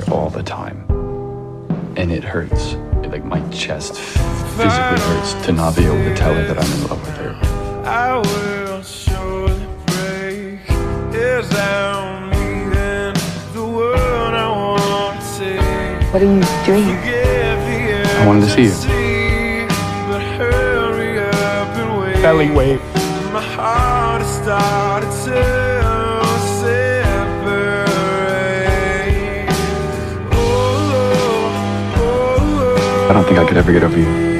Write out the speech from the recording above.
her all the time. And it hurts. Like my chest physically hurts to not be able to tell her that I'm in love with her. I will surely break. Is I'm leaving the world I want to take. What are you doing here? Forget the I wanted to see you. But hurry up and wait. Belly wait. My heart has started to I don't think I could ever get over you.